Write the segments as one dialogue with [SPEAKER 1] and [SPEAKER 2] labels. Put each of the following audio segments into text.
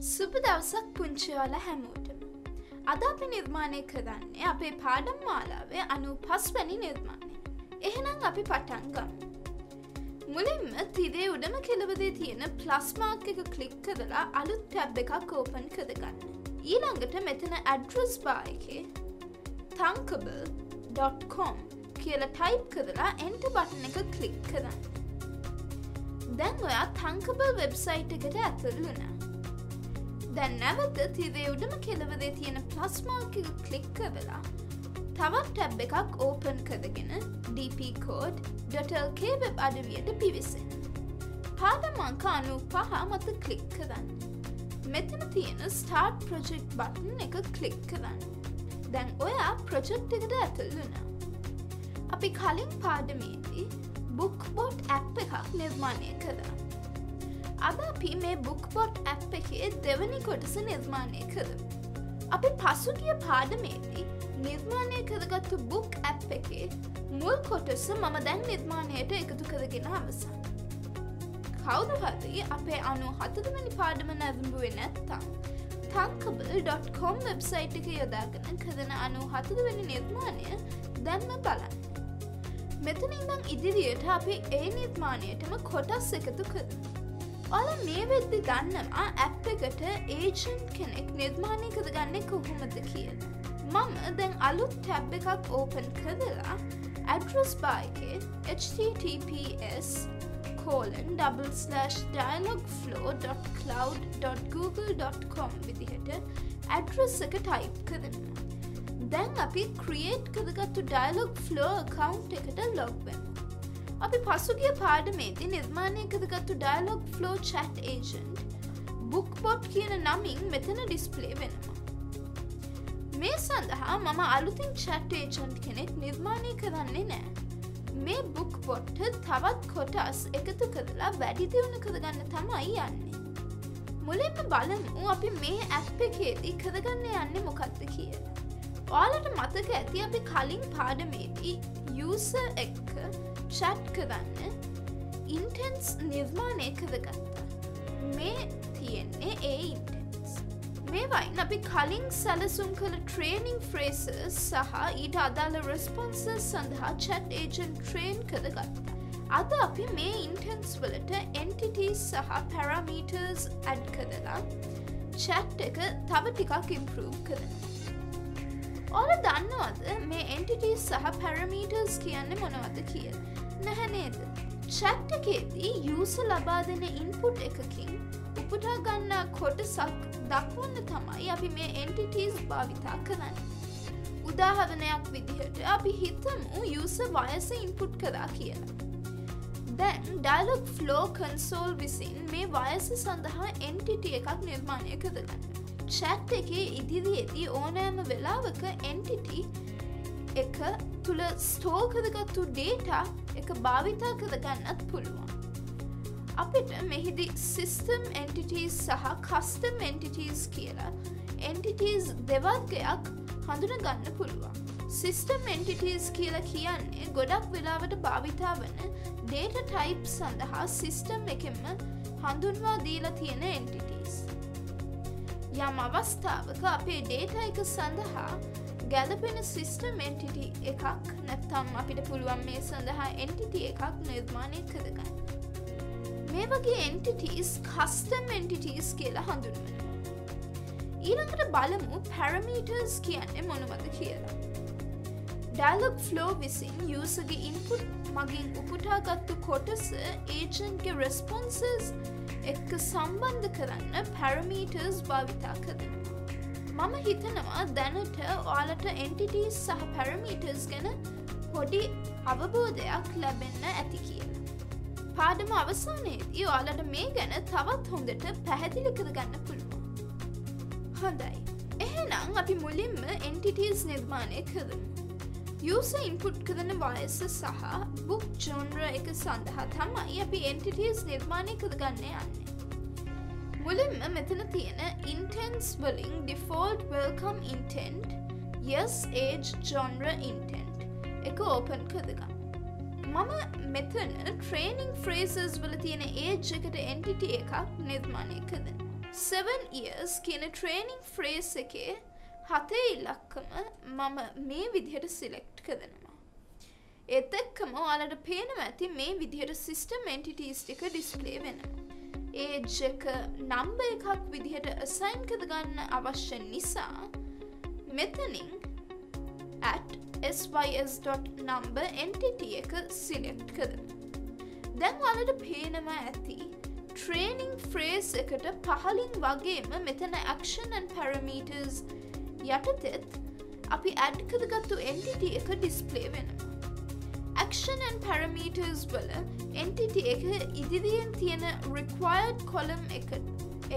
[SPEAKER 1] සුබ දවසක් පුංචිවල හැමෝටම. අද අපි නිර්මාණය කරන්නේ අපේ පාඩම් මාලාවේ අනු පස් වැනි නිර්මාණය. එහෙනම් අපි පටන්ගම්. මුලින්ම තිරේ උඩම කෙලවදේ තියෙන ප්ලස්මාක් එක කලික් කරලා අලුත් ටැබ් එකක් ඕපන් කරගන්න. ඊළඟට මෙතන ඇඩ්‍රස් බායකේ තංකබල්.කොම් කියල ටයිප් කරලා එන්ට බටන එක කලික් කරන්න. දැන් ඔයා තංකබල් වෙබ්සයිට් එකට ඇතුල්ලුනා. දැන් නැවත තිරේ උඩම කෙලවදේ තියෙන ප්ලස්මාර්ක කලික් කරලා තවත් ටැබ් එකක් ඕපන් කරගෙන dpකෝඩ්.ල්ක වෙබ් අඩවියට පිවිසෙන්. පාඩමංක අනු පහ මත කලික් කරන්න. මෙතන තියෙන ස්ටාර්ට් ප්‍රජෙක්් බටන් එක කලික් කරන්න. දැන් ඔයා ප්‍රජෙක්් එකට ඇතුල්ලුනා. අපි කලින් පාඩමේදී බුක්බොට් ඇප් එකක් නිර්මාණය කරා. අද අපි මේ බුක්පොට් ඇප් එකේ දෙවනි කොටස නිර්මාණය කර. අපි පසුගිය පාඩමේදී නිර්මාණය කරගත්තු බුක් ඇප් එකේ මුල් කොටස මම දැන් නිර්මාණයට එකතු කරගෙන අවසන්. කවුදහරි අපේ අනු හතදමනි පාඩම නැරඹුවේ නැත්තම්. තංකබල්.කොම් වෙබ්සයිට් එක යොදාගෙන කරන අනු හතදවැනි නිර්මාණය දැන්ම බලන්න. මෙතන ඉඳම් ඉදිරියට අපි ඒ නිර්මාණයටම කොටස් එකතු කරන. ඔල මේ වෙද්දි ගන්නවා ඇප් එකට ඒජන්් කෙනෙක් නිර්මාණය කර ගන්න කොහොමද කියල. මම දැන් අලුත් ටැබ් එකක් ඕපන් කරලා ඇඩ්‍රස් බායකේ https colon double slash dialogflow.cloud.google.com විදිහට ඇඩ්‍රස් එක ටයිප් කරනවා. දැන් අපි ක්‍රියේට් කරගත්තු ඩයිලොග් ෆ්ලෝ කවුන්් එකට ලොග්වෙන්. අපි පසුගිය පාඩමේති නිර්මාණය කරගත්තු Dialogflow chat agent bookbot කියන නමින් මෙතන ඩිස්පලේ වෙනවා. මේ සඳහා මම අලුතින් චට් ඒජන්් කෙනෙක් නිර්මාණය කරන්නේ නෑ. මේ බුක් පොට්ට තවත් කොටස් එකතු කරලා වැඩි දියුණු කරගන්න තමයි යන්නේ. මුලින්ම බලමු අපි මේ ඇප් එකේදී කරගන්න යන්නේ මොකක්ද කිය. ඔයාලට මතක ඇති අපි කලින් පාඩමේදී යස එක්ක චැට් කරන්න ඉන්ටෙන්ස් නිර්මාණය කරගත්තා. මේ තියෙන්නේ ඒ ඉන්ටෙන්ස්. මේ වයින් අපි කලින් සැලසුම් කළ ට්‍රේනිං ෆ්‍රේසස් සහ ඊට අදාළ රෙස්පොන්ස සඳහා චැට් ඒජන් ට්‍රේන් කරගත්තා. අද අපි මේ ඉන්ටෙන්ස් වලට එන්ටිටස් සහ පැරමීටර්ස් ඇඩ් කරලා චැට් එක තව ටිකක් ඉම්පරූව් කරන. ඕල දන්නවද මේ එන්ටිටස් සහ පැරමීටර්ස් කියන්න මොනවද කියලා. නැහැනේද. චැට් එකේදී යුස ලබා දෙන ඉන්පුට් එකකින් උපුටා ගන්නා කොටසක් දක්වන්න තමයි අපි මේ එන්ටිටස් භාවිතා කරන්න. උදාහරණයක් විදිහට අපි හිතමු යුස වයස ඉන්පුට් කරා කියලා. දැන් ඩයිලොක් ෆ්ලෝ කන්සෝල් විසින් මේ වයස සඳහා එන්ටිට එකක් නිර්මාණය කරගන්න. චැට් එකේ ඉදිරියේදී ඕනෑම වෙලාවක එන්ටිටි එක තුළ ස්ටෝකරගත්තු ඩේටා එක භාවිතා කරගන්නත් පුළුවන්. අපිට මෙහිදි සිස්ටම් එන්ටිටස් සහ කස්ටම් එන්ටිටස් කියලා එන්ටිටස් දෙවර්ගයක් හඳුන ගන්න පුළුවන්. සිස්ටම් එන්ටිටස් කියලා කියන්නේ ගොඩක් වෙලාවට භාවිතා වන ඩේට ටයිප් සඳහා සිස්ටම් එකෙන්ම හඳුන්වා දීලා තියෙන එන්ටිටස්. යම් අවස්ථාවක අපේ ඩේට එක සඳහා ගැලපෙන සිිස්ටම් එන්ටිටි එකක් නැත්තම් අපිට පුළුවන් මේ සඳහා එන්ටිටි එකක් නිර්මාණය කරගන්න. මේ වගේ එන්ටිටස් කස්ටම් එන්ටිටස් කියලා හඳුන්වන. ඊළඟට බලමු පැරමීටර්ස් කියන්නේ මොනවද කියලා. ඩයිලොක් ෆ්ලෝ විසින් යසගේ ඉන්පුට් මගින් උපුටාගත්තු කොටස ඒජන්ගේ රෙස්පොන්සස් එක්ක සම්බන්ධ කරන්න පැරමීටර්ස් භාවිතා කරන. මම හිතනවා දැනට ඔයාලට එන්ටිටස් සහ පැරමීටර්ස් ගැන පොඩි අවබෝධයක් ලැබෙන්න ඇති කියල. පාඩම අවසානයේදී ඔයාලට මේ ගැන තවත් හොඳට පැහැදිලි කරගන්න පුළුවන්. හොඳයි. එහෙනම් අපි මුලින්ම එන්ටිටස් නිර්මාණය කරමු. යස ඉන්පුට් කරන වයස සහ බුක් ජෝන්ර එක සඳහා තමයි අපි එන්ටිටස් නිර්මාණය කරගන්න යන්නේ. මුලින්ම මෙතන තියෙන ඉන්ටෙන්ස් වලින් default welcome intent yes age genre intent එක ඕපන් කදගම්. මම මෙතන ට්‍රේනිං ෆ්‍රේසස් වල තියෙන ඒජ් එකට එන්ටිට එකක් නිර්මාණය කදන. 7 years කියන ට්‍රේනිං ෆ්‍රේස් එකේ හතේ ඉලක්කම මම මේ විදිහට සිලෙක්ට් කරනවා. ඒත් එක්කම ඔයාලට පේනවා ඇති මේ විදිහට සිස්ටම් එන්ටිටීස් ටික ඩිස්ප්ලේ වෙනවා. ඒජ් එක නම්බ එකක් විදිහට අසයින් කදගන්න අවශ්‍ය නිසා මෙතනින් at sys.number entity එක සිලෙක්ට් කද දැන් වලට පේනවා ඇති ට්‍රේනිං ෆ්‍රේස් එකට පහලින් වගේම මෙතන action and parameters යටතෙත් අපි ඇඩ් කදගත්තු entity එක ඩිස්පලේ වෙනවා. Action and parameters වල entity එක ඉදිරියෙන් තියෙන required column එක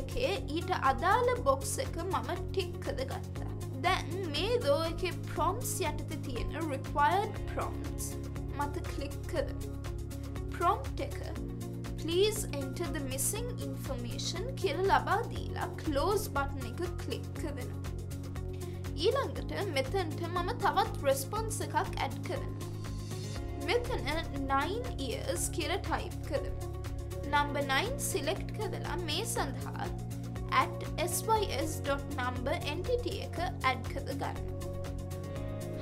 [SPEAKER 1] එකේ ඊට අදාළ බොක්ස් එක මම ටික් කද ගත්තා දැන් මේ දෝ එක ප්‍රොම්ස් යටත තියෙන required prompts මත කලික් කද prompt එක please enter the missing information කියල ලබා දීලා close බටන එක කලික් කරනවා. ඊළඟට මෙතන්ට මම තවත් රෙස්පොන්ස එකක් ඇඩ් කරනවා මෙතන 9 years කියල ටයිප් කර නම්බ 9 සිලෙක්ට් කදලා මේ සඳහා at sys.number entity එක ඇඩ් කද ගන්න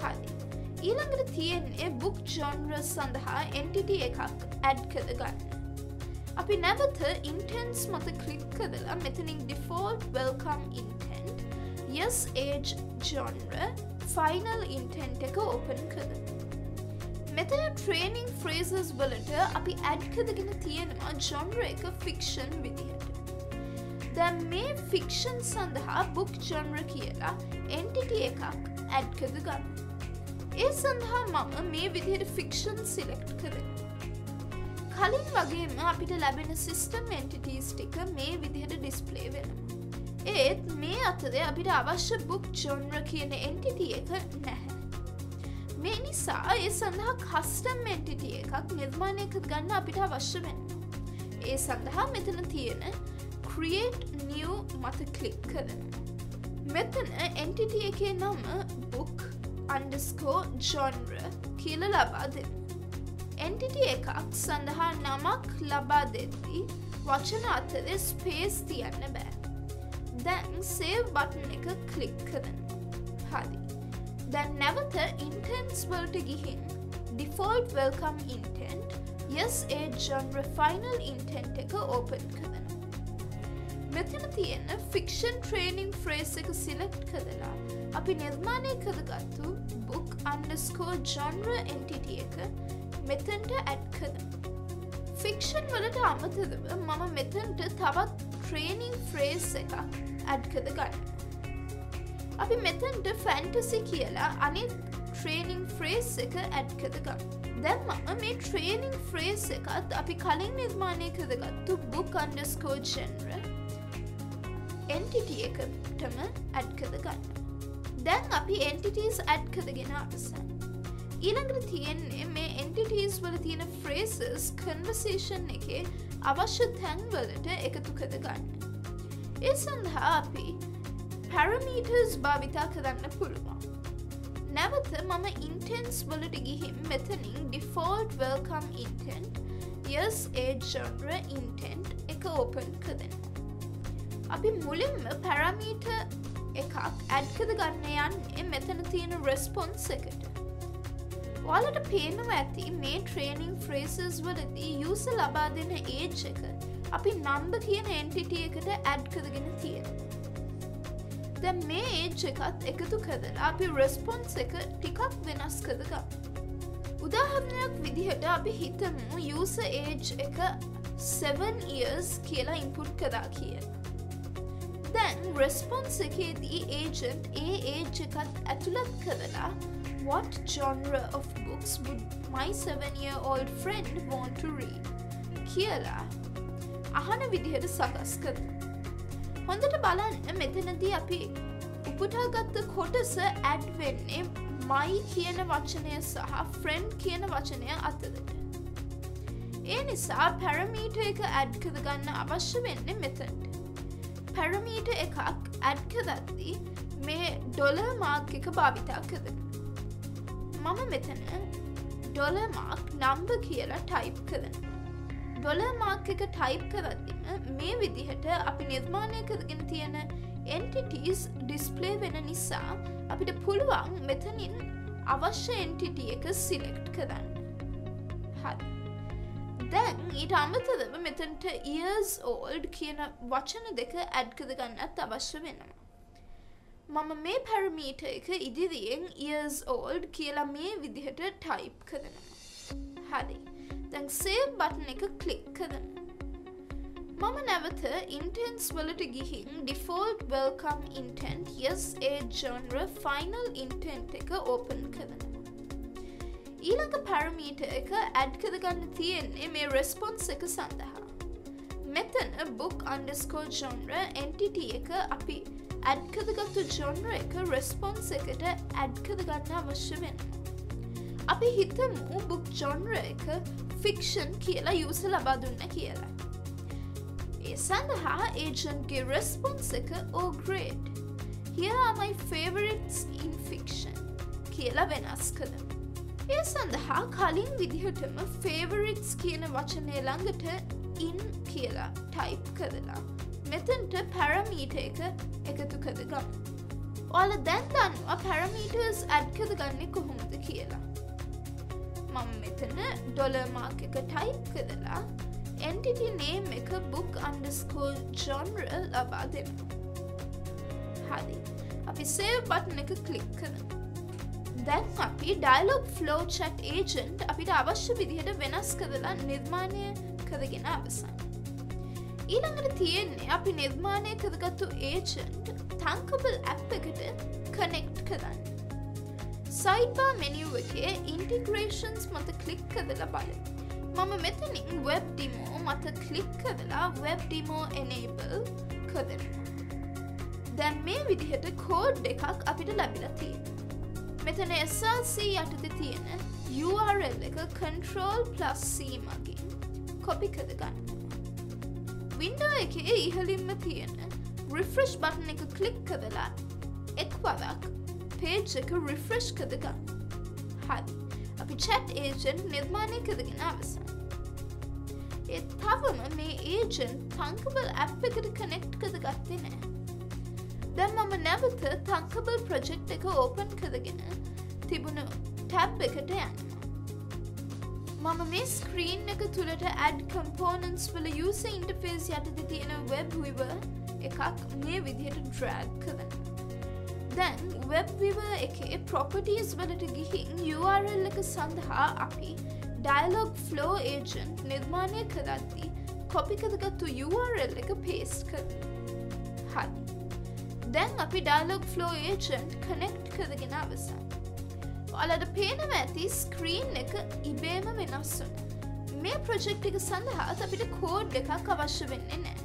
[SPEAKER 1] හරි ඊළඟට තියෙන්නේ බුක් ජොන්ර සඳහා entity එකක් ඇඩ් කද ගන්න අපි නැවත ඉන්ටන්ස් මත කලික් කදලා මෙතනින් default welcome intent yes age genre final intent එක ඕපන් කද මෙතන ට්‍රේනිං ෆ්‍රේසස් වලට අපි ඇඩ්කදගෙන තියෙනවා ජොන්ර එක ෆික්ෂන් විදිහට. දැම් මේ ෆික්ෂන් සඳහා බුක් ජොන්ර කියලා එන්ටිට එකක් ඇඩ්කද ගන්න ඒ සඳහා මම මේ විදිහට ෆික්ෂන් සිලෙක්ට් කරන කලින් වගේම අපිට ලැබෙන සිිස්ටම් එන්ටිටස් ටික මේ විදිහට ඩිස්පලේ වෙන ඒත් මේ අතරේ අපිට අවශ්‍ය බුක් ජොන්ර කියන එන්ටිට එක නැහැ. මේ නිසා ඒ සඳහා කස්ටම් එන්ටිටිය එකක් නිර්මාණයක ගන්න අපිට අවශ්‍ය වෙන්න. ඒ සඳහා මෙතන තියෙන create new මත කලික් කරන. මෙතන එන්ටිටිය එකේ නම book අන්ඩස්කෝ ජොන්ර කියල ලබා දෙන්න. එන්ටිටිය එකක් සඳහා නමක් ලබා දෙද්දී වචන අතරේ ස්පේස් තියන්න බෑ. දැන් සේව් බටන් එක කලික් කරන. හරි. දැන් නැවත ඉන්ටන්ස් වලට ගිහින් default welcome intent yes age genre final intent එක ඕපන් කරන මෙතන තියෙන ෆික්ෂන් ට්‍රේනිං ෆ්‍රේස් එක සිලෙක්ට් කදලා අපි නිර්මාණය කරගත්තු බුක් අන්ඩස්කෝ ජොන්ර එන්ටිට එක මෙතන්ට ඇඩ් කද ෆික්ෂන් වලට අමතරව මම මෙතන්ට තවත් ට්‍රේනිං ෆ්‍රේස් එකක් ඇඩ් කද ගන්න අපි මෙතන්ට ෆැන්ටසි කියලා අනිත් ට්‍රේනිං ෆ්‍රේස් එක ඇඩ්කදගන්න දැම්ම මේ ට්‍රේනිං ෆ්‍රේස් එකත් අපි කලින් නිර්මාණය කරගත්තු බුක් අන්ඩස්කෝජන්ර එන්ටිට එකටම ඇඩ්කද ගන්න දැන් අපි එන්ටිටස් ඇඩ්කදගෙන අවසන්. ඊළඟට තියෙන්නේ මේ එන්ටිටස් වල තියෙන ෆ්‍රේසස් කන්වසේෂන් එකේ අවශ්‍ය තැන්වලට එකතු කද ගන්න ඒ සඳහා අපි පැරමීටර්ස් භාවිතා කරන්න පුළුවන්. නැවත මම ඉන්ටෙන්ස් වලට ගිහිම් මෙතනින් default welcome intent yes age genre intent එක ඕපන් කදෙන. අපි මුලින්ම පැරමීට එකක් ඇඩ්කද ගන්න යන්නේ මෙතන තියෙන රෙස්පොන්ස් එකට. ඔයාලට පේනවා ඇති මේ ට්‍රේනිං ෆ්‍රේසස් වලදී යුස ලබා දෙන ඒජ් එක අපි නම්බ කියන එන්ටිටිය එකට ඇඩ්කදගෙන තියෙන. දැ මේ ඒජ් එකත් එකතු කදලා අපි රෙස්පොන්ස් එක ටිකක් වෙනස් කදගම්. උදාහරණයක් විදිහට අපි හිතමු යස ඒජ් එක 7 years කියලා ඉන්පුට් කදා කිය. දැන් රෙස්පොන්ස් එකේදී ඒජන්ට් ඒ ඒජ් එකත් ඇතුළත් කදලා what genre of books would my 7 year old friend want to read කියලා අහන විදිහට සකස් කද. හොඳට බලන්න මෙතනදී අපි උපුටාගත්ත කොටස ඇඩ් වෙන්නේ මයි කියන වචනය සහ ෆ්‍රෙන්ඩ් කියන වචනය අතදට. ඒ නිසා පැරමීට එක ඇඩ්කද ගන්න අවශ්‍ය වෙන්නේ මෙතන්ට. පැරමීට එකක් ඇඩ්කදත්දී මේ ඩොල මාක් එක භාවිතා කද. මම මෙතන ඩොල මාක් නම්බ කියලා ටයිප් කරන. ඩොල මාක් එක ටයිප් කරද්දිම මේ විදිහට අපි නිර්මාණය කරගෙන තියෙන එන්ටිටස් ඩිස්පලේ වෙන නිසා අපිට පුළුවන් මෙතනින් අවශ්‍ය එන්ටිට එක සිලෙක්ට් කරන්න. හරි. දැන් ඊට අමතරව මෙතන්ට ඉයර්ස් ඕල්ඩ් කියන වචන දෙක ඇඩ්කද ගන්නත් අවශ්‍ය වෙනවා. මම මේ පැරමීට එක ඉදිරියෙන් ඉයර්ස් ඕල්ඩ් කියලා මේ විදිහට ටයිප් කරනවා. හරි. දැන් සේව් බටන එක කලික් කරන. මම නැවත ඉන්ටන්ස් වලට ගිහින් default welcome intent yes age genre final intent එක ඕපන් කරනවා ඊළඟ පැරමීට එක ඇඩ් කරගන්න තියෙන්නේ මේ රෙස්පොන්ස් එක සඳහා. මෙතන බුක් අන්ඩස්කෝ ජොන්ර එන්ටිට එක අපි ඇඩ්කදගත්තු ජොන්ර එක රෙස්පොන්ස් එකට ඇඩ්කද ගන්න අවශ්‍ය වෙන. අපි හිතමු බුක් ජොන්ර එක ෆික්ෂන් කියලා යුස ලබා දුන්න කියලා. ඒ සඳහා ඒජන්ගේ රෙස්පොන්ස් එක ඕග්‍රේඩ් හියාමයි ෆේවරිටස් ඉන් ෆික්ෂන් කියලා වෙනස් කළ. ඒ සඳහා කලින් විදිහටම ෆේවරිටස් කියන වචනය ළඟට ඉන් කියලා ටයිප් කරලා මෙතන්ට පැරමීට එක එකතු කද ගම්. ඔයාල දැන් දන්නවා පැරමීටර්ස් ඇඩ්කද ගන්න කොහොමද කියලා. මම මෙතන ඩොලමාක් එක ටයිප් කදලා එන්ටිටි නේම් එක බුක් අන්ඩස්කෝල් ජොන්ර ලබා දෙන්න. හරි අපි සේව් බටන එක කලික් කරන. දැන් අපි ඩයිලොග් ෆ්ලෝ චට් ඒජන්ට් අපිට අවශ්‍ය විදිහට වෙනස් කරලා නිර්මාණය කරගෙන අවසන්. ඊළඟට තියෙන්නේ අපි නිර්මාණය කරගත්තු ඒජන්ට් තංකබල් ඇප් එකට කනෙක්ට් කරන්න. සයිබා මෙනිව් එකේ ඉන්ටිග්‍රේෂන්ස් මත කලික් කදලා බල. මම මෙතනින් වෙබ් ඩිමෝ මත කලික් කදලා වෙබ් ඩිමෝ එනේබල් කදනවා. දැන් මේ විදිහට කෝඩ් එකක් අපිට ලැබිලා තියෙන. මෙතන SRC යටත තියෙන URL එක Ctrl+C මගින් කොපි කද ගන්න. වින්ඩෝ එකේ ඉහලින්ම තියෙන රිෆ්‍රෙෂ් බටන එක කලික් කදලා එක් වදක් පේජ් එක රිෆ්‍රෙෂ් කදගන්න හරි. අපි චැට් ඒජන් නිර්මාණය කදගෙන අවසන්. ඒ තවම මේ ඒජන් තංකබල් ඇප් එකට කනෙක්ට් කද ගත්තේ නෑ. දැන් මම නැවත තංකබල් ප්‍රජෙක්් එක ඕපන් කදගෙන තිබුණු ටැබ් එකට යන්න මම මේ ස්ක්‍රීන් එක තුළට ඇඩ් කම්පෝනන්ස් වල යුස ඉන්ටෆේස් යටද තියෙන වෙබ් විව එකක් මේ විදිහට ඩ්‍රෑග් කරන. දැන් වෙබ් විව එකේ ප්‍රොපටස් වලට ගිහින් URL එක සඳහා අපි ඩයිලොග් ෆ්ලෝ ඒජන් නිර්මාණය කරද්දී කොපිකදගත්තු URL එක පේස් කර. හරි. දැන් අපි ඩයිලොග් ෆ්ලෝ ඒජන්ට් කනෙක්ට් කරගෙන අවසන්. ඔලට පේනව ඇති ස්ක්‍රීන් එක ඉබේම වෙනස් වන මේ ප්‍රජෙක්් එක සඳහා අපිට කෝඩ් එකක් අවශ්‍ය වෙන්නේ නෑ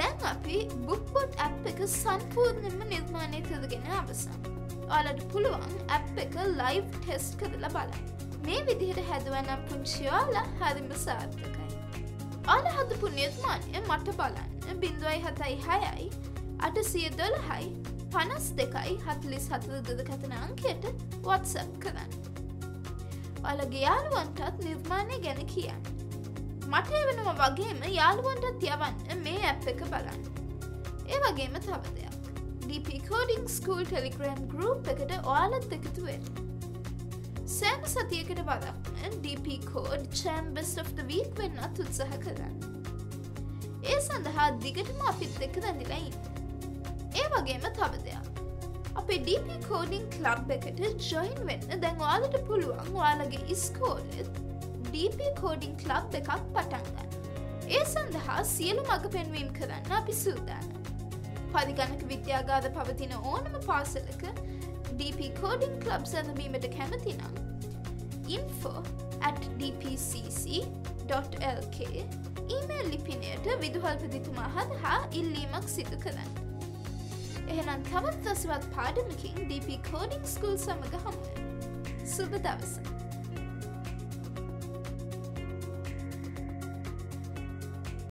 [SPEAKER 1] දැන් අපි බුක්බොට් ඇප් එක සම්පූර්ණයම නිර්මාණය කරගෙන අවසන් ඔලට පුළුවන් ඇප් එක ලයිව් ටෙස්් කරලා බල මේ විදිහට හැදුවනම් පුංචියාලා හරිම සාර්ථකයි ඔල හදපු නිර්මාණය මට බලන්න බිඳුවයි හතයි හයයි අට සිය දොළහයි පනස් දෙකයි හත්ලිස් හතද දුදකතන අංකයට වත්සප් කරන්න. ඔලගේ යාළුවන්ටත් නිර්මාණය ගැන කියන්න. මට වෙනම වගේම යාළුවන්ටත් යවන්න මේ ඇප් එක බලන්න. ඒ වගේම තව දෙයක්. DP coding school Telegram group එකට ඔයාලත් එකතුවෙන්. සෑම සතියකට වදක්න DP code champs of the week වෙන්නත් උත්සහ කරන්න. ඒ සඳහා දිගටම අපිත් එක දැඳිලයින්න. ඒ වගේම තව දෙයක් අපේ DP කෝඩිං කලබ් එකට ජොයින් වෙන්න දැන් වාලට පුළුවන් වාලගේ ඉස්කෝලෙත් DP කෝඩිං කලබ් එකක් පටන්ගන්න ඒ සඳහා සියලු මඟ පෙන්වීම් කරන්න අපි සූදාන පදිගණක විද්‍යාගාද පවතින ඕනම පාසලක DP කෝඩිං කලබ් සැඳවීමට කැමතිනම් info@ dpcc.lk ඊමේල් ලිපිනයට විදුහල්පදිතුමා හදහා ඉල්ලීමක් සිදු කරන්න එහෙනම් තවත් දසවත් පාඩමකින් DP කෝඩිං ස්කූල් සමඟ හමුව. සුබ දවස.